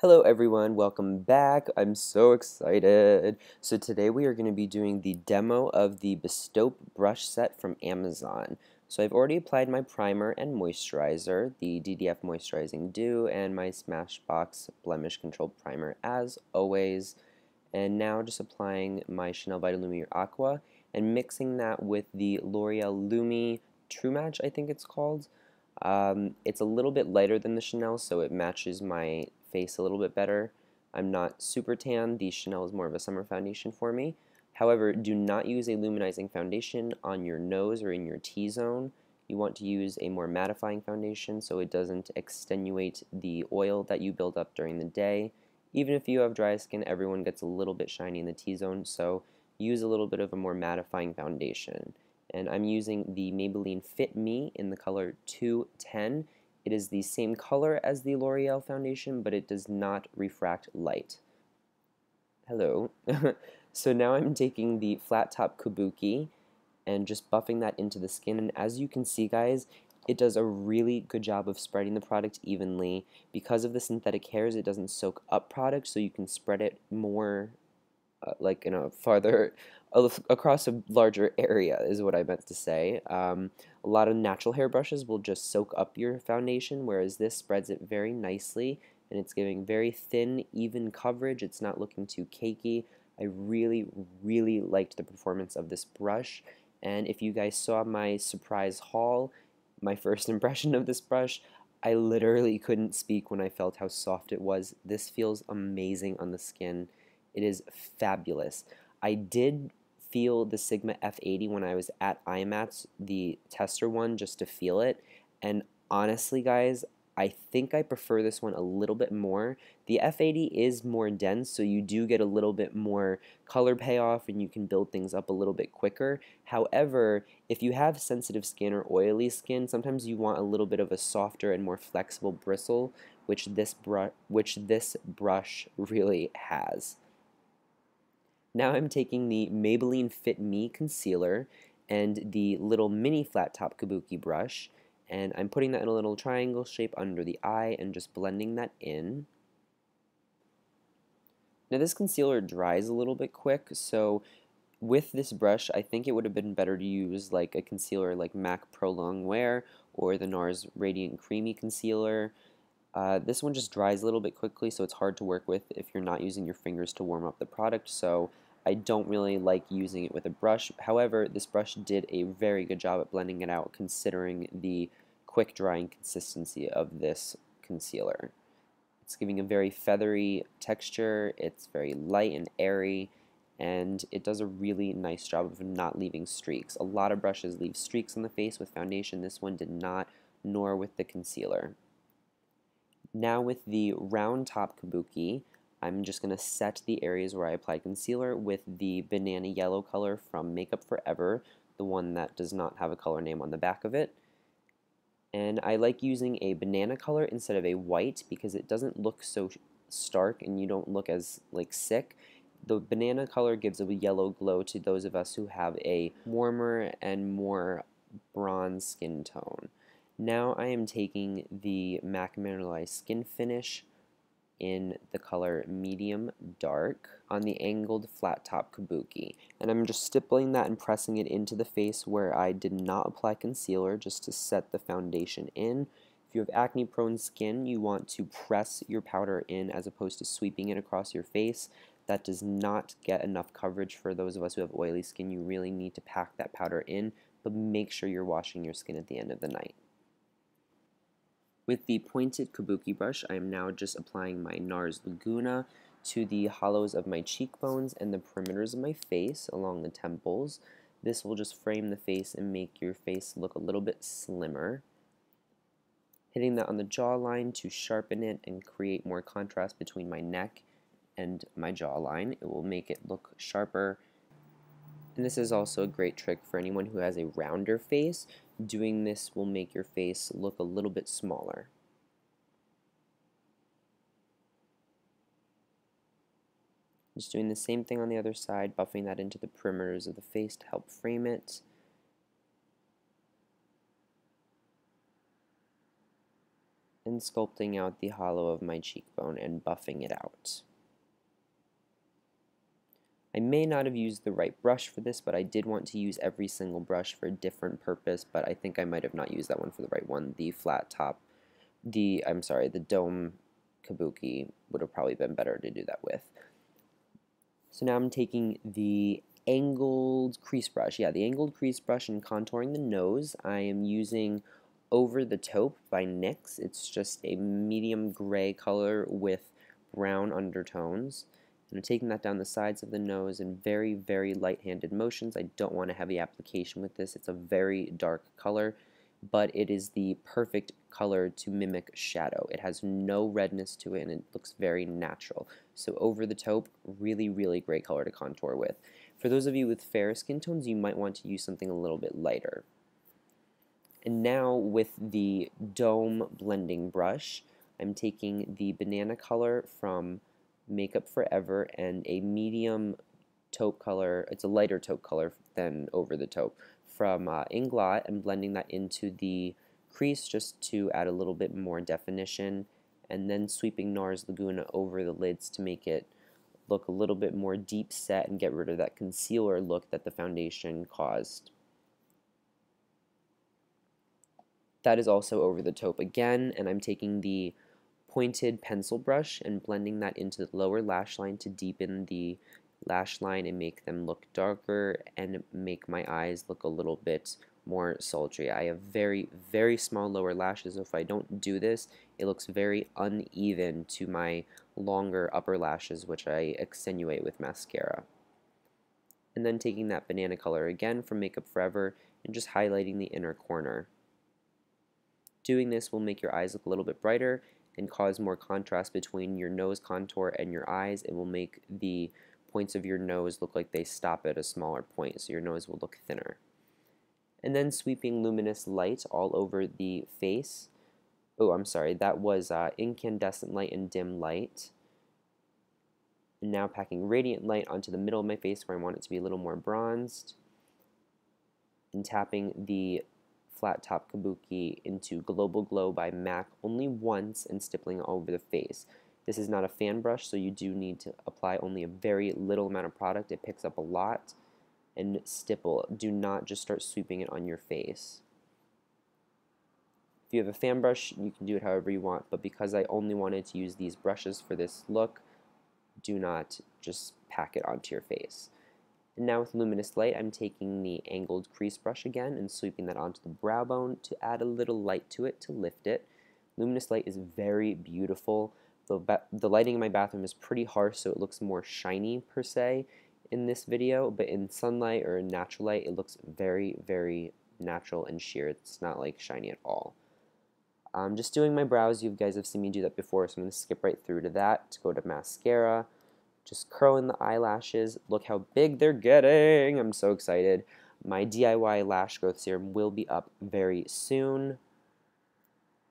Hello everyone, welcome back. I'm so excited. So today we are going to be doing the demo of the Bestope brush set from Amazon. So I've already applied my primer and moisturizer, the DDF Moisturizing Dew and my Smashbox Blemish Control Primer as always. And now just applying my Chanel Vitalumiere Aqua and mixing that with the L'Oreal Lumi True Match, I think it's called. Um, it's a little bit lighter than the Chanel, so it matches my face a little bit better. I'm not super tan. The Chanel is more of a summer foundation for me. However, do not use a luminizing foundation on your nose or in your T-zone. You want to use a more mattifying foundation so it doesn't extenuate the oil that you build up during the day. Even if you have dry skin, everyone gets a little bit shiny in the T-zone, so use a little bit of a more mattifying foundation. And I'm using the Maybelline Fit Me in the color 210 it is the same color as the L'Oreal foundation, but it does not refract light. Hello. so now I'm taking the flat top kabuki and just buffing that into the skin. And as you can see, guys, it does a really good job of spreading the product evenly. Because of the synthetic hairs, it doesn't soak up product, so you can spread it more, uh, like in a farther across a larger area is what I meant to say. Um, a lot of natural hair brushes will just soak up your foundation, whereas this spreads it very nicely and it's giving very thin, even coverage. It's not looking too cakey. I really, really liked the performance of this brush. And if you guys saw my surprise haul, my first impression of this brush, I literally couldn't speak when I felt how soft it was. This feels amazing on the skin. It is fabulous. I did feel the Sigma F80 when I was at IMATS, the tester one, just to feel it. And honestly, guys, I think I prefer this one a little bit more. The F80 is more dense, so you do get a little bit more color payoff and you can build things up a little bit quicker. However, if you have sensitive skin or oily skin, sometimes you want a little bit of a softer and more flexible bristle, which this, which this brush really has. Now I'm taking the Maybelline Fit Me concealer and the little mini flat top kabuki brush and I'm putting that in a little triangle shape under the eye and just blending that in. Now this concealer dries a little bit quick so with this brush I think it would have been better to use like a concealer like MAC Pro Long Wear or the NARS Radiant Creamy Concealer. Uh, this one just dries a little bit quickly so it's hard to work with if you're not using your fingers to warm up the product so I don't really like using it with a brush. However, this brush did a very good job at blending it out considering the quick drying consistency of this concealer. It's giving a very feathery texture, it's very light and airy, and it does a really nice job of not leaving streaks. A lot of brushes leave streaks on the face with foundation. This one did not, nor with the concealer. Now with the round top kabuki, I'm just going to set the areas where I apply concealer with the banana yellow color from Makeup Forever, the one that does not have a color name on the back of it. And I like using a banana color instead of a white because it doesn't look so stark and you don't look as like sick. The banana color gives a yellow glow to those of us who have a warmer and more bronze skin tone. Now I am taking the MAC Mineralized Skin Finish in the color medium dark on the angled flat top kabuki and I'm just stippling that and pressing it into the face where I did not apply concealer just to set the foundation in. If you have acne prone skin you want to press your powder in as opposed to sweeping it across your face. That does not get enough coverage for those of us who have oily skin. You really need to pack that powder in but make sure you're washing your skin at the end of the night. With the pointed kabuki brush, I am now just applying my NARS Laguna to the hollows of my cheekbones and the perimeters of my face along the temples. This will just frame the face and make your face look a little bit slimmer. Hitting that on the jawline to sharpen it and create more contrast between my neck and my jawline. It will make it look sharper. And this is also a great trick for anyone who has a rounder face Doing this will make your face look a little bit smaller. Just doing the same thing on the other side, buffing that into the perimeters of the face to help frame it. And sculpting out the hollow of my cheekbone and buffing it out. I may not have used the right brush for this, but I did want to use every single brush for a different purpose, but I think I might have not used that one for the right one. The flat top, the, I'm sorry, the dome kabuki would have probably been better to do that with. So now I'm taking the angled crease brush. Yeah, the angled crease brush and contouring the nose. I am using Over the Taupe by NYX. It's just a medium gray color with brown undertones. I'm taking that down the sides of the nose in very, very light-handed motions. I don't want a heavy application with this. It's a very dark color, but it is the perfect color to mimic shadow. It has no redness to it, and it looks very natural. So over the taupe, really, really great color to contour with. For those of you with fair skin tones, you might want to use something a little bit lighter. And now with the Dome blending brush, I'm taking the banana color from Makeup Forever and a medium taupe color, it's a lighter taupe color than over the taupe, from uh, Inglot and blending that into the crease just to add a little bit more definition and then sweeping NARS Laguna over the lids to make it look a little bit more deep set and get rid of that concealer look that the foundation caused. That is also over the taupe again and I'm taking the pointed pencil brush and blending that into the lower lash line to deepen the lash line and make them look darker and make my eyes look a little bit more sultry. I have very, very small lower lashes, so if I don't do this, it looks very uneven to my longer upper lashes, which I accentuate with mascara. And then taking that banana color again from Makeup Forever and just highlighting the inner corner. Doing this will make your eyes look a little bit brighter and cause more contrast between your nose contour and your eyes. It will make the points of your nose look like they stop at a smaller point, so your nose will look thinner. And then sweeping luminous light all over the face. Oh, I'm sorry, that was uh, incandescent light and dim light. And now packing radiant light onto the middle of my face where I want it to be a little more bronzed. And tapping the flat top kabuki into Global Glow by MAC only once and stippling all over the face. This is not a fan brush, so you do need to apply only a very little amount of product. It picks up a lot. And stipple. Do not just start sweeping it on your face. If you have a fan brush, you can do it however you want, but because I only wanted to use these brushes for this look, do not just pack it onto your face. And now with Luminous Light, I'm taking the angled crease brush again and sweeping that onto the brow bone to add a little light to it to lift it. Luminous Light is very beautiful. The, the lighting in my bathroom is pretty harsh, so it looks more shiny per se in this video, but in sunlight or in natural light, it looks very, very natural and sheer. It's not like shiny at all. I'm just doing my brows. You guys have seen me do that before, so I'm going to skip right through to that to go to mascara just curling the eyelashes. Look how big they're getting. I'm so excited. My DIY lash growth serum will be up very soon.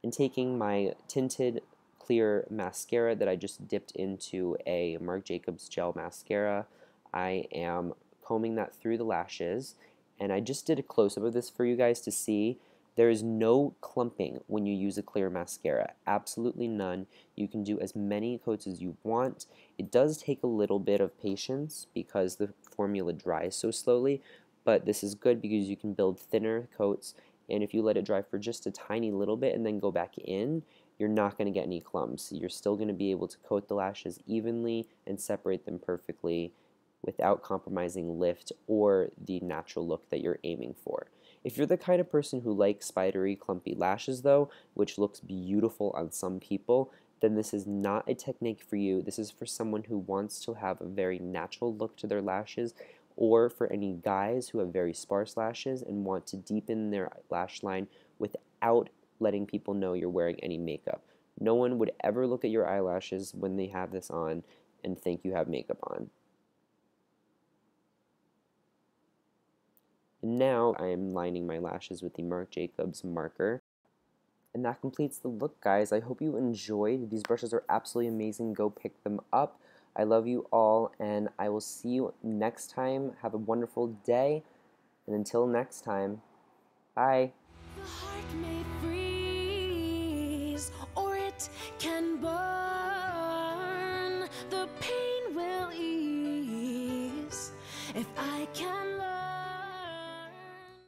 And taking my tinted clear mascara that I just dipped into a Marc Jacobs gel mascara, I am combing that through the lashes. And I just did a close-up of this for you guys to see there is no clumping when you use a clear mascara, absolutely none. You can do as many coats as you want. It does take a little bit of patience because the formula dries so slowly, but this is good because you can build thinner coats and if you let it dry for just a tiny little bit and then go back in, you're not going to get any clumps. You're still going to be able to coat the lashes evenly and separate them perfectly without compromising lift or the natural look that you're aiming for. If you're the kind of person who likes spidery, clumpy lashes, though, which looks beautiful on some people, then this is not a technique for you. This is for someone who wants to have a very natural look to their lashes, or for any guys who have very sparse lashes and want to deepen their lash line without letting people know you're wearing any makeup. No one would ever look at your eyelashes when they have this on and think you have makeup on. Now I am lining my lashes with the Marc Jacobs marker. And that completes the look, guys. I hope you enjoyed. These brushes are absolutely amazing. Go pick them up. I love you all, and I will see you next time. Have a wonderful day, and until next time, bye. can burn, the pain will ease. If I can.